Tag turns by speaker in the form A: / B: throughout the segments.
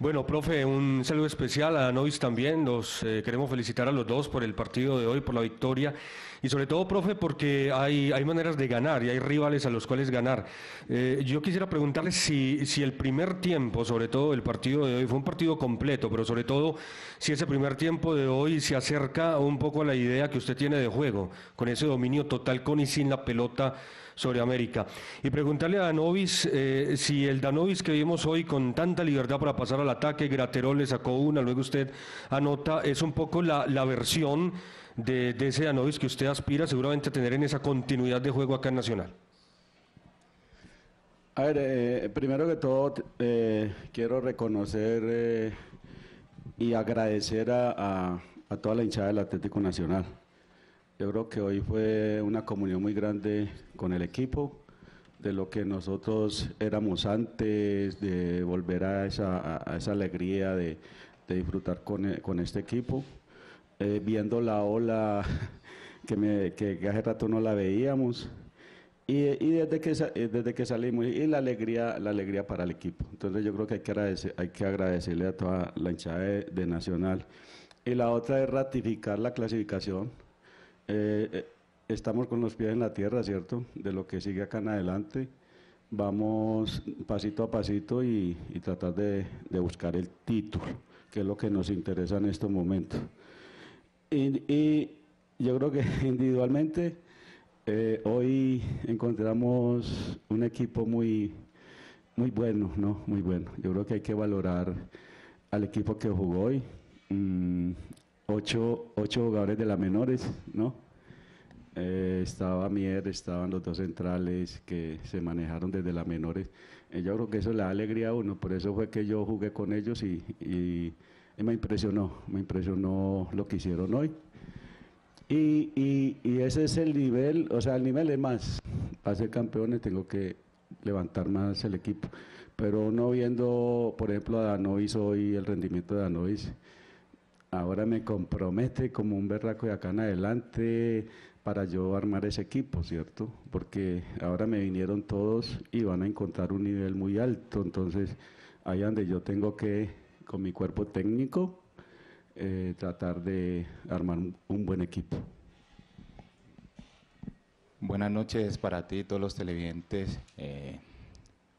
A: Bueno, profe, un saludo especial a Novis también. Los eh, queremos felicitar a los dos por el partido de hoy, por la victoria. Y sobre todo, profe, porque hay, hay maneras de ganar y hay rivales a los cuales ganar. Eh, yo quisiera preguntarle si, si el primer tiempo, sobre todo el partido de hoy, fue un partido completo, pero sobre todo si ese primer tiempo de hoy se acerca un poco a la idea que usted tiene de juego, con ese dominio total con y sin la pelota sobre América. Y preguntarle a Danovis eh, si el Danovis que vimos hoy con tanta libertad para pasar al ataque, Graterol le sacó una, luego usted anota, es un poco la, la versión de, ese Danovis que usted aspira seguramente a tener en esa continuidad de juego acá en Nacional.
B: A ver, eh, primero que todo eh, quiero reconocer eh, y agradecer a, a, a toda la hinchada del Atlético Nacional yo creo que hoy fue una comunión muy grande con el equipo, de lo que nosotros éramos antes, de volver a esa, a esa alegría de, de disfrutar con, con, este equipo, eh, viendo la ola que, me, hace rato no la veíamos. Y, y, desde, que, eh, desde que salimos, y la alegría, la alegría para el equipo. Entonces yo creo que hay que, hay que agradecerle a toda la hinchada de, de Nacional. Y la otra es ratificar la clasificación eh, eh, estamos con los pies en la tierra, ¿cierto? De lo que sigue acá en adelante. Vamos pasito a pasito y, y tratar de, de, buscar el título, que es lo que nos interesa en estos momentos. Y, yo creo que individualmente eh, hoy encontramos un equipo muy, muy bueno, ¿no? Muy bueno. Yo creo que hay que valorar al equipo que jugó hoy. Mm, ocho, ocho jugadores de las menores, ¿no? Eh, estaba Mier, estaban los dos centrales que se manejaron desde las menores. Eh, yo creo que eso le da alegría a uno, por eso fue que yo jugué con ellos y, y, y me impresionó, me impresionó lo que hicieron hoy. Y, y, ese es el nivel, o sea, el nivel es más, para ser campeones tengo que levantar más el equipo. Pero no viendo, por ejemplo, a Danovis hoy, el rendimiento de Danovis, ahora me compromete como un berraco de acá en adelante para yo armar ese equipo, ¿cierto? Porque ahora me vinieron todos y van a encontrar un nivel muy alto, entonces ahí donde yo tengo que, con mi cuerpo técnico, eh, tratar de armar un, buen equipo.
C: Buenas noches para ti y todos los televidentes. Eh,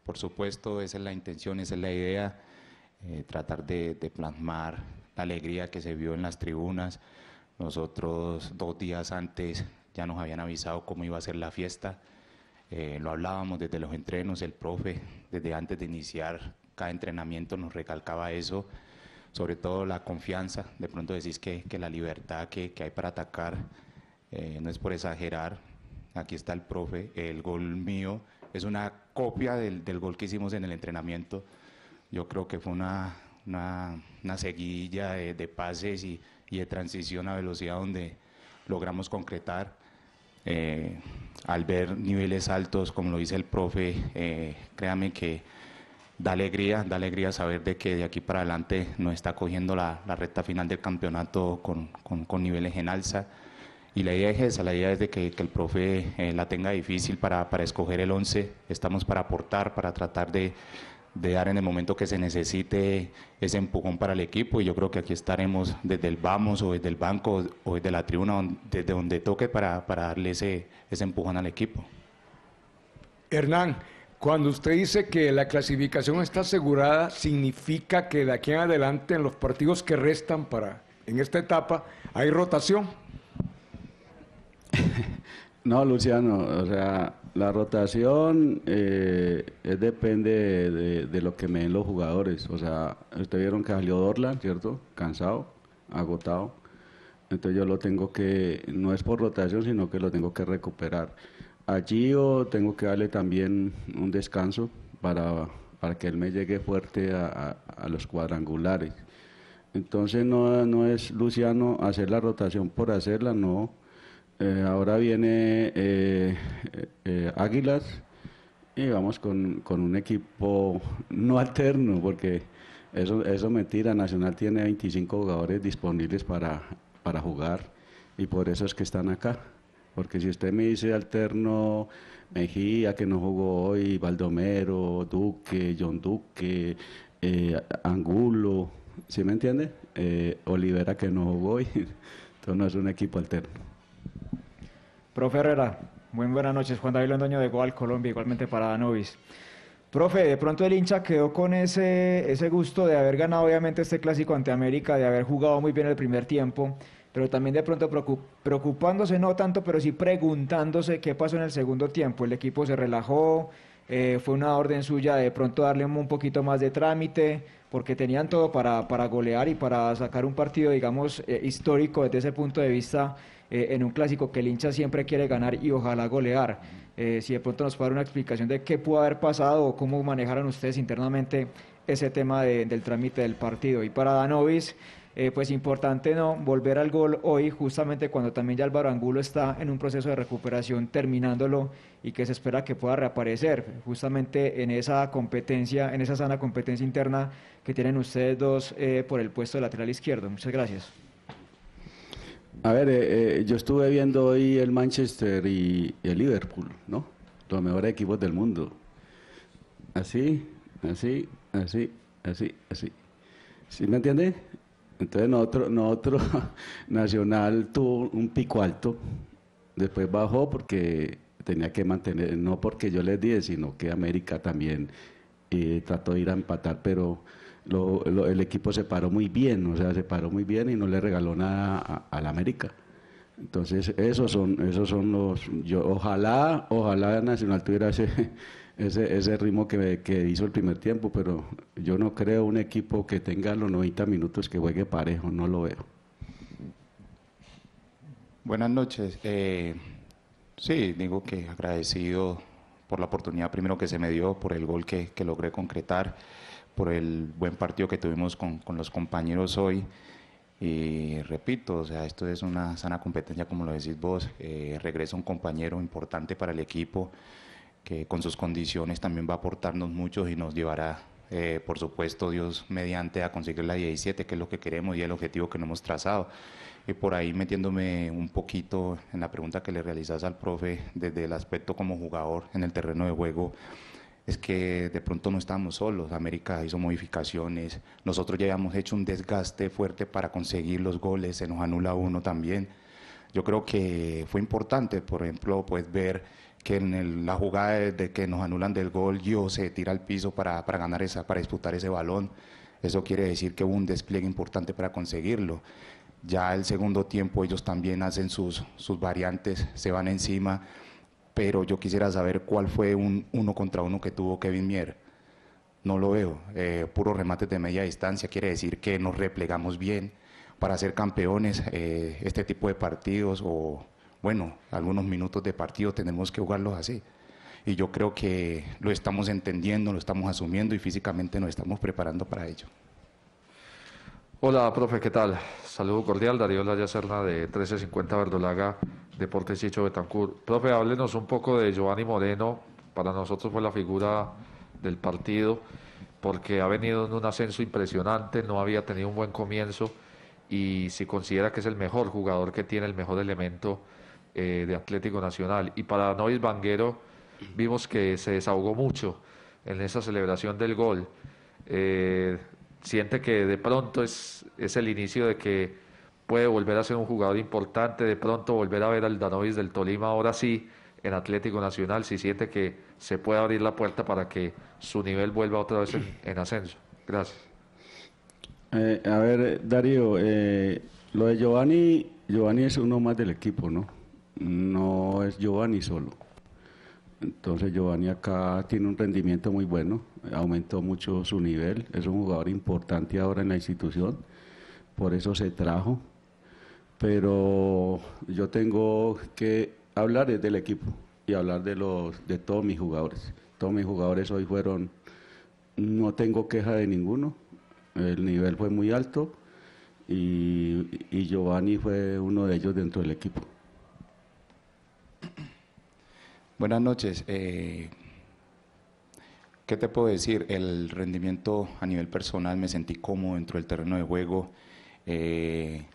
C: por supuesto, esa es la intención, esa es la idea, eh, tratar de, de plasmar la alegría que se vio en las tribunas. Nosotros dos días antes ya nos habían avisado cómo iba a ser la fiesta. Eh, lo hablábamos desde los entrenos, el profe, desde antes de iniciar cada entrenamiento nos recalcaba eso, sobre todo la confianza. De pronto decís que, que la libertad que, que, hay para atacar eh, no es por exagerar. Aquí está el profe, el gol mío es una copia del, del gol que hicimos en el entrenamiento. Yo creo que fue una, una, una seguidilla de, de pases y, y, de transición a velocidad donde logramos concretar. Eh, al ver niveles altos, como lo dice el profe, eh, créame que da alegría, da alegría saber de que de aquí para adelante nos está cogiendo la, la recta final del campeonato con, con, con, niveles en alza. Y la idea es esa, la idea es de que, que el profe eh, la tenga difícil para, para escoger el 11. Estamos para aportar, para tratar de, de dar en el momento que se necesite ese empujón para el equipo y yo creo que aquí estaremos desde el vamos o desde el banco o desde la tribuna, desde donde toque para, para darle ese, ese empujón al equipo.
D: Hernán, cuando usted dice que la clasificación está asegurada, significa que de aquí en adelante en los partidos que restan para en esta etapa hay rotación.
B: No, Luciano, o sea, la rotación eh, depende de, de, de, lo que me den los jugadores. O sea, ustedes vieron que salió Dorlan, ¿cierto? Cansado, agotado. Entonces yo lo tengo que, no es por rotación, sino que lo tengo que recuperar. Allí yo tengo que darle también un descanso para, para que él me llegue fuerte a, a, a los cuadrangulares. Entonces no, no es, Luciano, hacer la rotación por hacerla, no eh, ahora viene eh, eh, Águilas y vamos con, con, un equipo no alterno, porque eso, eso mentira. Nacional tiene 25 jugadores disponibles para, para jugar y por eso es que están acá. Porque si usted me dice alterno Mejía, que no jugó hoy, Baldomero, Duque, John Duque, eh, Angulo, ¿sí me entiende? Eh, Olivera que no jugó y entonces no es un equipo alterno.
E: Profe Herrera, muy buenas noches. Juan David Londoño de Goal, Colombia, igualmente para Danovis. Profe, de pronto el hincha quedó con ese, ese gusto de haber ganado obviamente este clásico ante América, de haber jugado muy bien el primer tiempo, pero también de pronto preocupándose, no tanto, pero sí preguntándose qué pasó en el segundo tiempo. El equipo se relajó, eh, fue una orden suya de pronto darle un poquito más de trámite, porque tenían todo para, para golear y para sacar un partido, digamos, eh, histórico desde ese punto de vista eh, en un clásico que el hincha siempre quiere ganar y ojalá golear. si de pronto nos puede dar una explicación de qué pudo haber pasado o cómo manejaron ustedes internamente ese tema del trámite del partido. Y para Danovis, eh, pues importante no volver al gol hoy, justamente cuando también ya Álvaro Angulo está en un proceso de recuperación terminándolo y que se espera que pueda reaparecer, justamente en esa competencia, en esa sana competencia interna que tienen ustedes dos eh, por el puesto de lateral izquierdo. Muchas gracias.
B: A ver, eh, yo estuve viendo hoy el Manchester y, el Liverpool, ¿no? Los mejores equipos del mundo. Así, así, así, así, así. ¿Sí me entiende? Entonces nosotros, nosotros Nacional tuvo un pico alto, después bajó porque tenía que mantener, no porque yo les dije, sino que América también eh, trató de ir a empatar, pero el equipo se paró muy bien, o sea, se paró muy bien y no le regaló nada a, la América. Entonces, esos son, esos son los, yo, ojalá, ojalá Nacional tuviera ese, ese, ese ritmo que, que, hizo el primer tiempo, pero yo no creo un equipo que tenga los 90 minutos que juegue parejo, no lo veo.
C: Buenas noches. Eh, sí, digo que agradecido por la oportunidad primero que se me dio, por el gol que, logré concretar, por el buen partido que tuvimos con, con los compañeros hoy. Y repito, o sea, esto es una sana competencia, como lo decís vos. Eh, regresa un compañero importante para el equipo que con sus condiciones también va a aportarnos mucho y nos llevará, eh, por supuesto, Dios mediante a conseguir la 17, que es lo que queremos y el objetivo que nos hemos trazado. Y por ahí metiéndome un poquito en la pregunta que le realizas al profe desde el aspecto como jugador en el terreno de juego, es que de pronto no estamos solos. América hizo modificaciones, nosotros ya habíamos hecho un desgaste fuerte para conseguir los goles, se nos anula uno también. Yo creo que fue importante, por ejemplo, pues ver que en la jugada de, que nos anulan del gol, yo se tira al piso para, para, ganar esa, para disputar ese balón. Eso quiere decir que hubo un despliegue importante para conseguirlo. Ya el segundo tiempo ellos también hacen sus, sus variantes, se van encima, pero yo quisiera saber cuál fue un uno contra uno que tuvo Kevin Mier. No lo veo. Eh, puro remate de media distancia quiere decir que nos replegamos bien para ser campeones. Eh, este tipo de partidos o bueno, algunos minutos de partido tenemos que jugarlos así. Y yo creo que lo estamos entendiendo, lo estamos asumiendo y físicamente nos estamos preparando para ello.
F: Hola, profe, ¿qué tal? Saludo cordial, Darío Laya Serna de 1350 Verdolaga, Deportes Chicho Betancourt. Profe, háblenos un poco de Giovanni Moreno. Para nosotros fue la figura del partido porque ha venido en un ascenso impresionante, no había tenido un buen comienzo y si considera que es el mejor jugador que tiene el mejor elemento eh, de Atlético Nacional. Y para Nois Vanguero vimos que se desahogó mucho en esa celebración del gol. Eh, siente que de pronto es, es el inicio de que puede volver a ser un jugador importante, de pronto volver a ver al Danovis del Tolima ahora sí en Atlético Nacional, si siente que se puede abrir la puerta para que su nivel vuelva otra vez en, ascenso. Gracias.
B: Eh, a ver, Darío, lo de Giovanni, Giovanni es uno más del equipo, ¿no? No es Giovanni solo. Entonces Giovanni acá tiene un rendimiento muy bueno, aumentó mucho su nivel, es un jugador importante ahora en la institución, por eso se trajo. Pero yo tengo que hablar del equipo y hablar de los de todos mis jugadores. Todos mis jugadores hoy fueron, no tengo queja de ninguno, el nivel fue muy alto y, y Giovanni fue uno de ellos dentro del equipo.
C: Buenas noches. Eh, ¿Qué te puedo decir? El rendimiento a nivel personal me sentí cómodo dentro del terreno de juego, eh,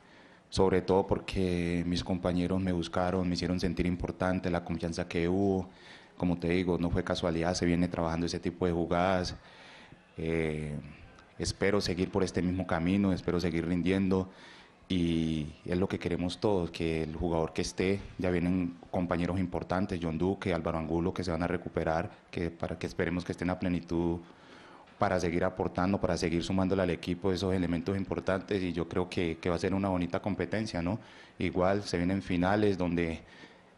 C: sobre todo porque mis compañeros me buscaron, me hicieron sentir importante, la confianza que hubo. Como te digo, no fue casualidad, se viene trabajando ese tipo de jugadas. Eh, espero seguir por este mismo camino, espero seguir rindiendo y es lo que queremos todos, que el jugador que esté, ya vienen compañeros importantes, John Duque, Álvaro Angulo, que se van a recuperar, que para que esperemos que estén a plenitud para seguir aportando, para seguir sumándole al equipo esos elementos importantes y yo creo que, que va a ser una bonita competencia, ¿no? Igual se vienen finales donde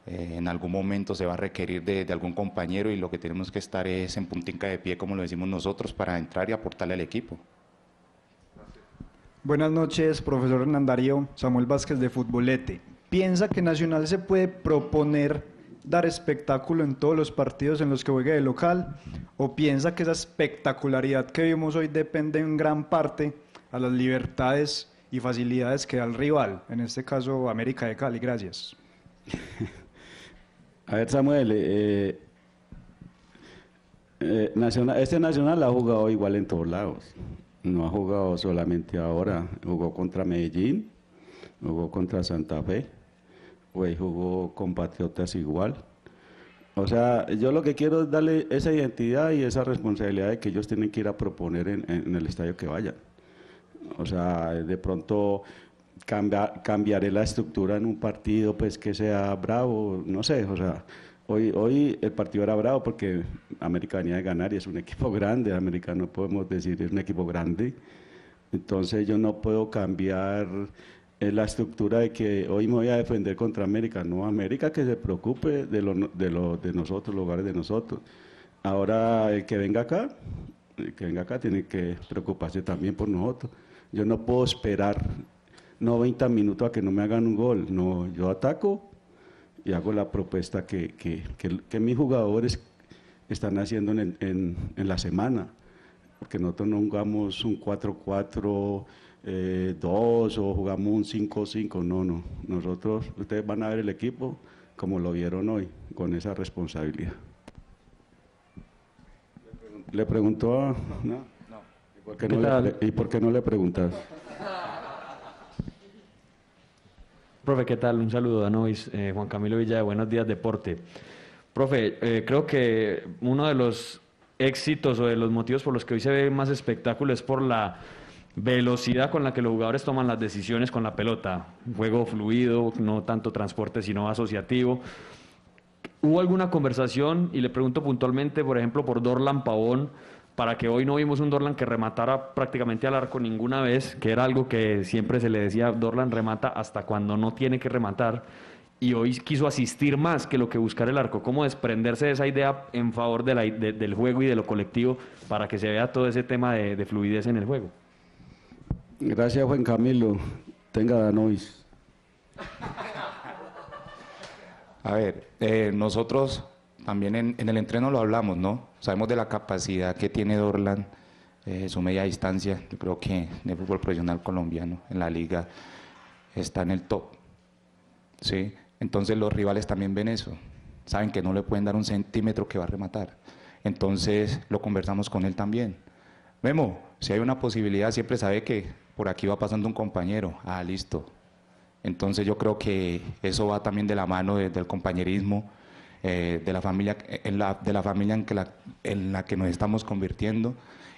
C: eh, en algún momento se va a requerir de, de, algún compañero y lo que tenemos que estar es en puntinca de pie, como lo decimos nosotros, para entrar y aportarle al equipo.
G: Buenas noches, profesor Hernán Darío, Samuel Vázquez de Futbolete. ¿Piensa que Nacional se puede proponer dar espectáculo en todos los partidos en los que juegue de local? ¿O piensa que esa espectacularidad que vimos hoy depende en gran parte a las libertades y facilidades que da el rival, en este caso América de Cali? Gracias.
B: A ver, Samuel, eh, eh, este Nacional ha jugado igual en todos lados. No ha jugado solamente ahora. Jugó contra Medellín, jugó contra Santa Fe, hoy jugó con Patriotas igual. O sea, yo lo que quiero es darle esa identidad y esa responsabilidad de que ellos tienen que ir a proponer en, en el estadio que vayan. O sea, de pronto cambiar, cambiaré la estructura en un partido pues que sea bravo, no sé, o sea, hoy, hoy el partido era bravo porque América venía de ganar y es un equipo grande, América no podemos decir es un equipo grande, entonces yo no puedo cambiar la estructura de que hoy me voy a defender contra América, no América que se preocupe de, nosotros, los lugares de nosotros. Ahora el que venga acá, el que venga acá tiene que preocuparse también por nosotros. Yo no puedo esperar 90 minutos a que no me hagan un gol. No, yo ataco y hago la propuesta que, que, que, que mis jugadores están haciendo en, en, en, la semana. Porque nosotros no jugamos un 4-4-2 eh, o jugamos un 5-5. No, no. Nosotros, ustedes van a ver el equipo como lo vieron hoy, con esa responsabilidad. Le preguntó a... No, no. ¿Y, por qué no le, ¿Y por qué no le preguntas?
H: Profe, ¿qué tal? Un saludo a Nois, eh, Juan Camilo Villa de Buenos Días Deporte. Profe, eh, creo que uno de los éxitos o de los motivos por los que hoy se ve más espectáculo es por la velocidad con la que los jugadores toman las decisiones con la pelota. Juego fluido, no tanto transporte, sino asociativo. ¿Hubo alguna conversación, y le pregunto puntualmente, por ejemplo, por Dorlan Pavón, para que hoy no vimos un Dorlan que rematara prácticamente al arco ninguna vez, que era algo que siempre se le decía, Dorlan remata hasta cuando no tiene que rematar, y hoy quiso asistir más que lo que buscar el arco, cómo desprenderse de esa idea en favor de la, de, del juego y de lo colectivo para que se vea todo ese tema de, de fluidez en el juego.
B: Gracias Juan Camilo, tenga Danois.
C: A ver, eh, nosotros también en, en, el entreno lo hablamos, ¿no? Sabemos de la capacidad que tiene Dorlan, eh, su media distancia. Yo creo que en el fútbol profesional colombiano, en la liga, está en el top. ¿sí? Entonces los rivales también ven eso. Saben que no le pueden dar un centímetro que va a rematar. Entonces lo conversamos con él también. Memo, si hay una posibilidad, siempre sabe que por aquí va pasando un compañero. Ah, listo. Entonces yo creo que eso va también de la mano de, del compañerismo eh, de la familia, en la, de la familia en, que la, en la que nos estamos convirtiendo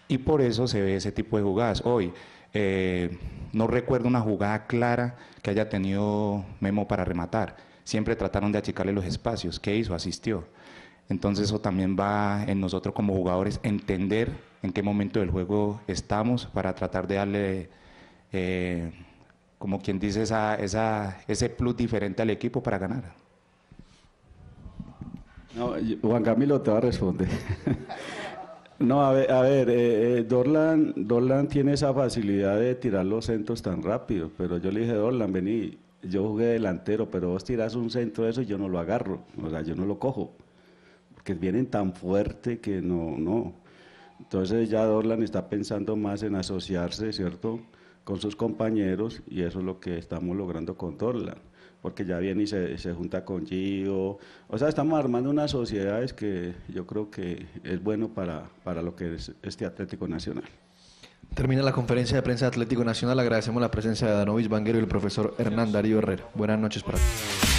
C: y por eso se ve ese tipo de jugadas. Hoy eh, no recuerdo una jugada clara que haya tenido Memo para rematar. Siempre trataron de achicarle los espacios. ¿Qué hizo? Asistió. Entonces eso también va en nosotros como jugadores entender en qué momento del juego estamos para tratar de darle, eh, como quien dice, esa, ese plus diferente al equipo para ganar.
B: No, Juan Camilo te va a responder. no, a ver, a ver eh, eh, Dorlan, Dorlan tiene esa facilidad de tirar los centros tan rápido, pero yo le dije, Dorlan, vení, yo jugué delantero, pero vos tirás un centro de eso y yo no lo agarro, o sea, yo no lo cojo, porque vienen tan fuerte que no, no. Entonces ya Dorlan está pensando más en asociarse, ¿cierto?, con sus compañeros y eso es lo que estamos logrando con Dorlan porque ya viene y se, se, junta con Gio. O sea, estamos armando unas sociedades que yo creo que es bueno para, para lo que es este Atlético Nacional.
I: Termina la conferencia de prensa de Atlético Nacional. Agradecemos la presencia de Danovis Vanguero y el profesor Hernán Darío Herrera. Buenas noches para todos.